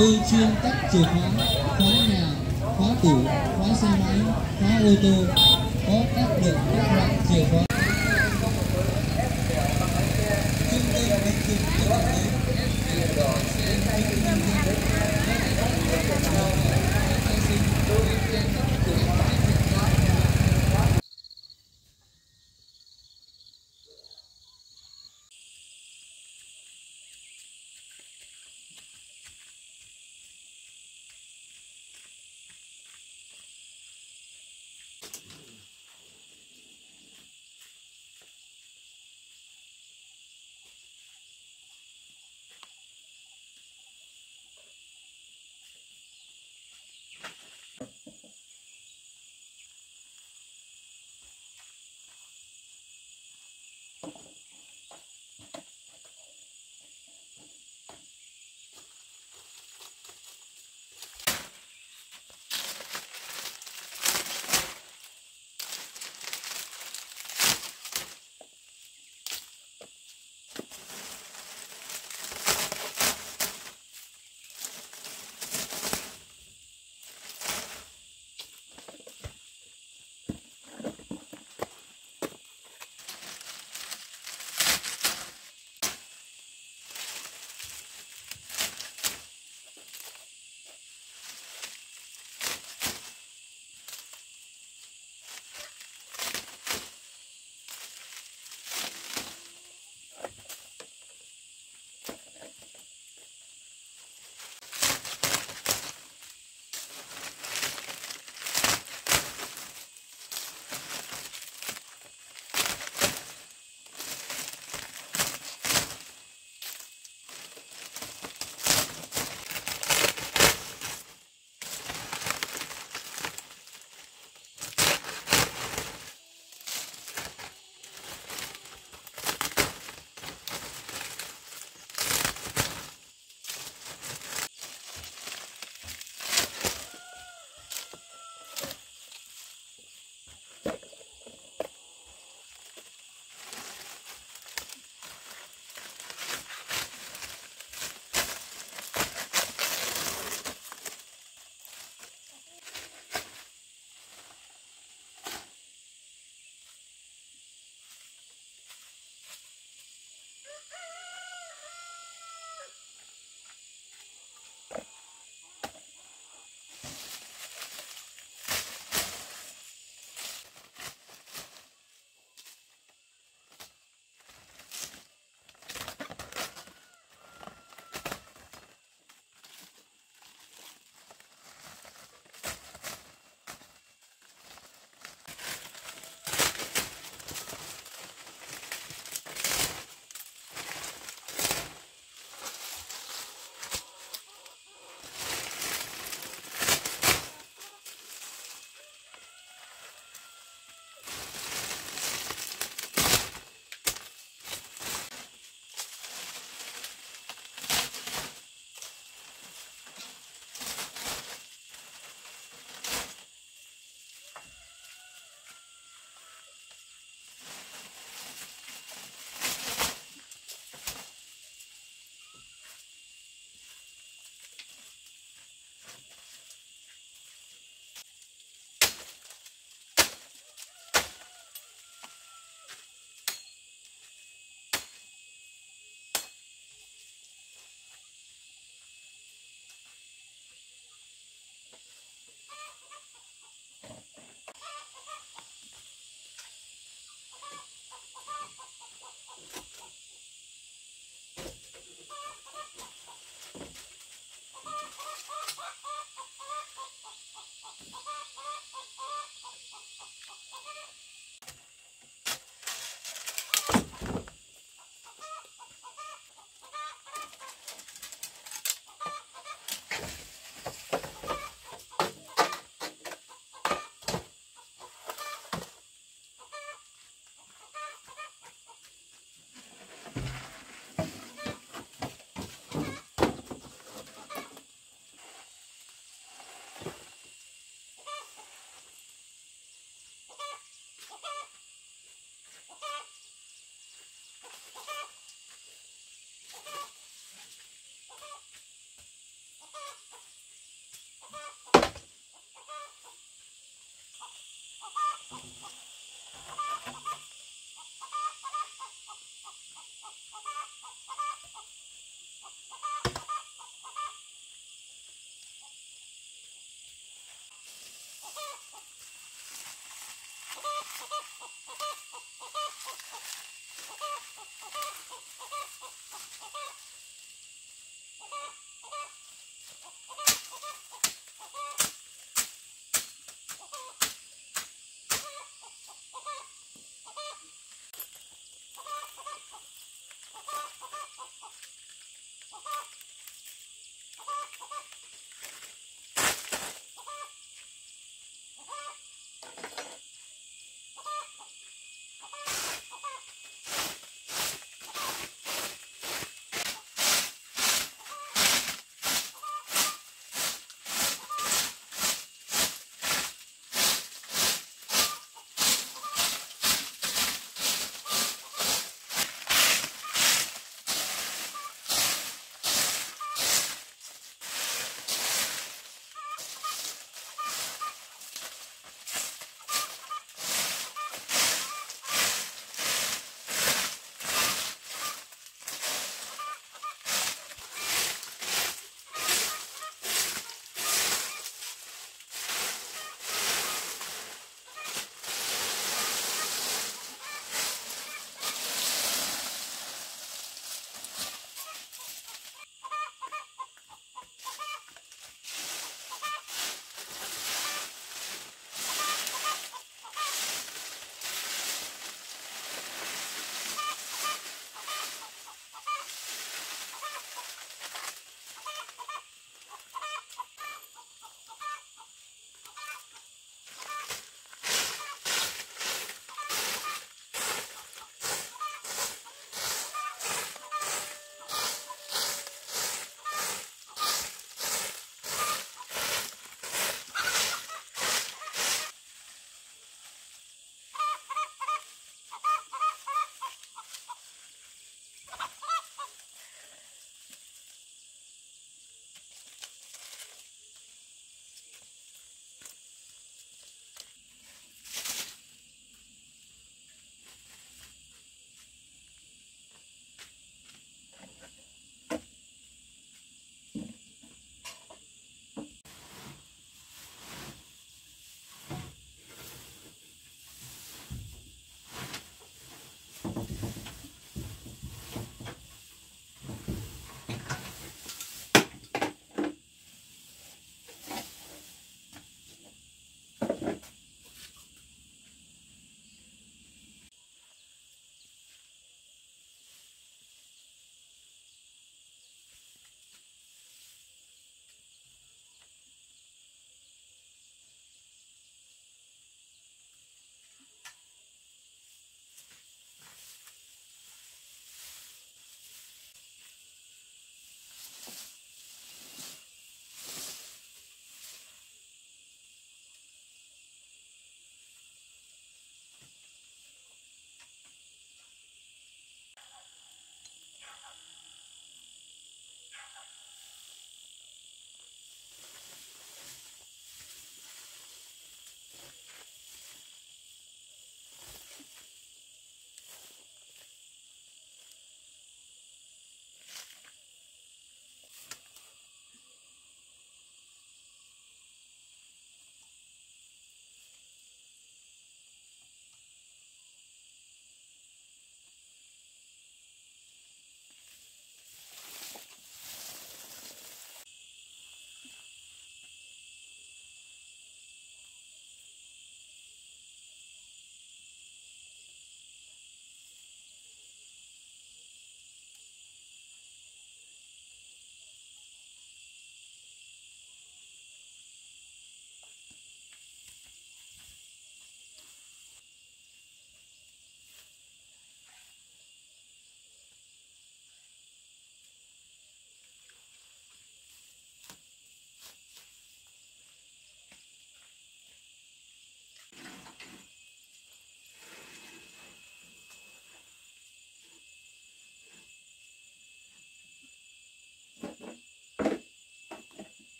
tôi chuyên cắt chìa khóa. Khóa nhà khóa tủ, khóa xe máy, khóa ô tô.